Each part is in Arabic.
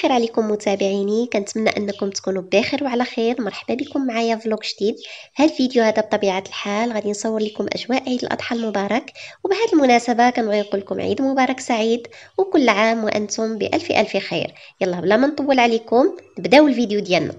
الخير عليكم متابعيني. كنتمنى أنكم تكونوا بخير وعلى خير. مرحبا بكم معايا فلوق جديد. هذا الفيديو هذا بطبيعة الحال غادي نصور لكم أجواء عيد الأضحى المبارك. وبهذه المناسبة كنبغي نقول لكم عيد مبارك سعيد. وكل عام وأنتم بألف ألف خير. يلا بلا ما نطول عليكم نبدأو الفيديو ديالنا.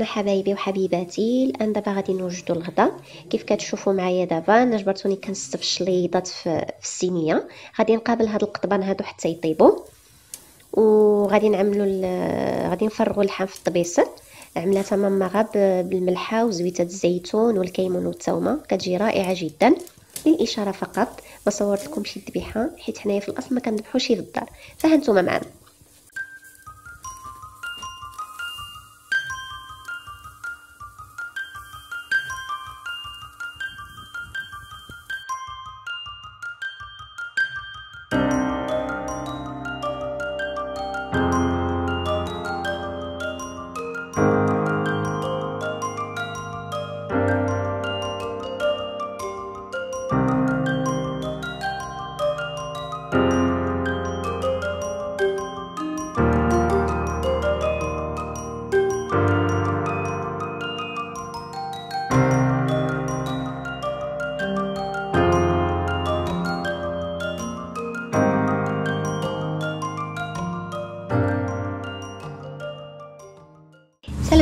فطرنا حبايبي وحبيباتي الآن دابا غادي نوجدوا الغدا. كيف كتشوفوا معايا دابا؟ أنا جبرتوني كنستف الشليضات في, الصينيه غادي نقابل هاد القطبان هادو حتى يطيبوا وغادي نعملوا غادي نفرغوا اللحم في الطبيسه عملتها ماما غاب بالملحة وزويتة الزيتون والكيمون والثومة. كتجي رائعة جدا. للإشارة فقط ما صورت لكمش الذبيحة حيت حنايا في الأصل ما كنذبحوش في الدار فهانتوما معنا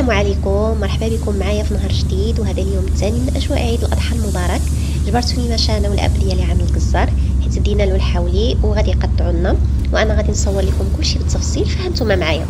السلام عليكم. مرحبا بكم معايا في نهار جديد وهذا اليوم الثاني من أجواء عيد الأضحى المبارك. جبرتوني مشى أنا والأب ديالي عند الجزار حيت دينا له الحولي وغادي يقطعوا لنا وأنا غادي نصور لكم كلشي بالتفصيل فهمتوما معايا.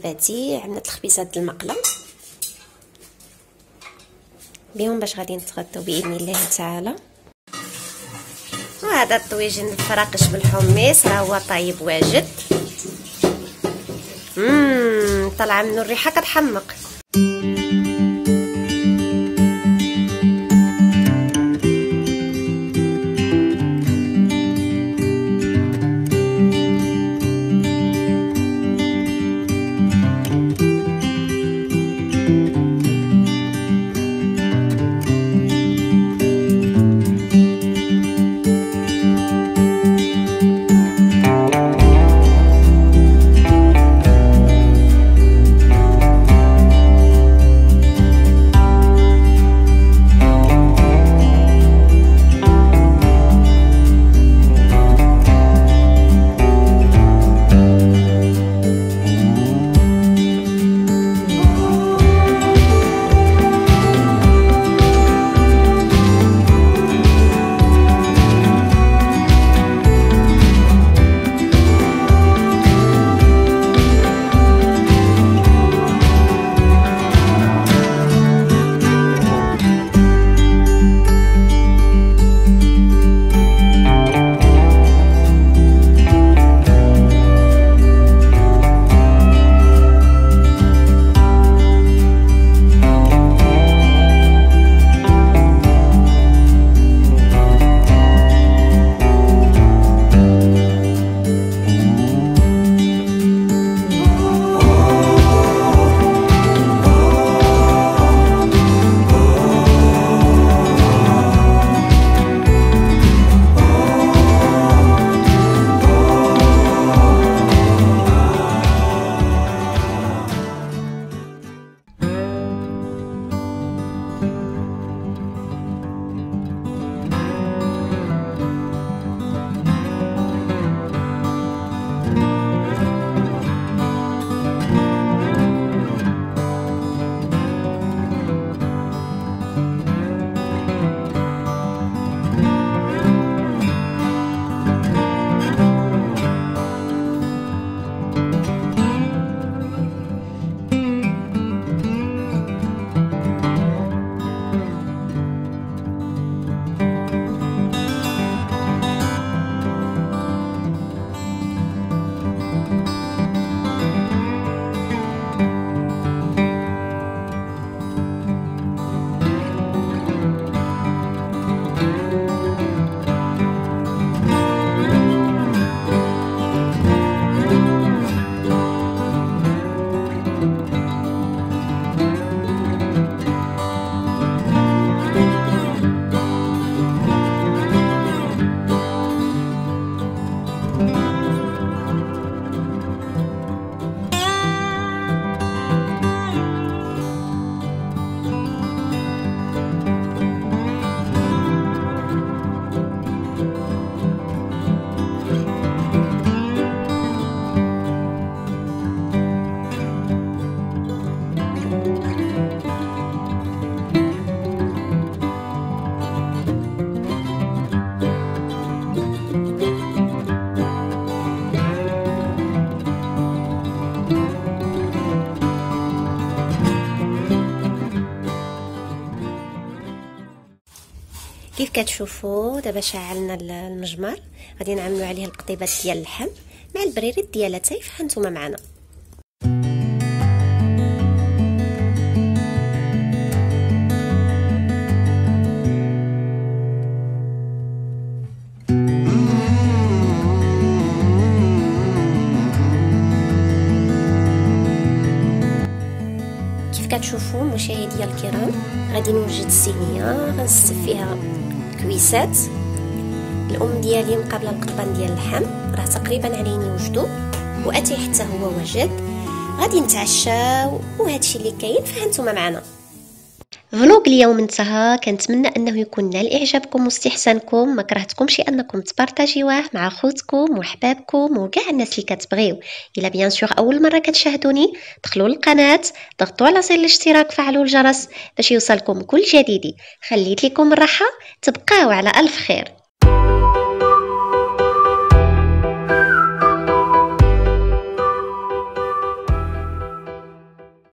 حبيباتي عملت الخبيزات المقلة. بهم باش غادي نتغداو بإذن الله تعالى. وهذا الطويجين الفراقش بالحميص راه هو طايب واجد. مم طالعه منه الريحة كتحمق. كيف كتشوفوا دابا شعلنا المجمر. غادي نعملوا عليه القطيبات ديال اللحم مع البريريط ديال اتاي فهانتوما معنا. كتشوفوا مشاهدي الكرام. غادي نوجد الصينيه غنستف فيها كويسات الأم ديالي مقابلة القطبان ديال اللحم راه تقريبا عليني وجدو وأتي حتى هو وجد. غادي نتعشاو وهادشي اللي كاين فهانتوما معنا. فلوق اليوم انتهى. كنتمنى أنه يكون نال اعجابكم واستحسانكم. ما كرهتكمش أنكم تبارطاجيوه مع خوتكم وحبابكم وكاع الناس اللي كتبغيو. إلا بيان سور أول مرة كتشاهدوني دخلوا للقناة ضغطوا على زر الاشتراك فعلوا الجرس باش يوصلكم كل جديد. خليت لكم الراحة تبقاو على ألف خير.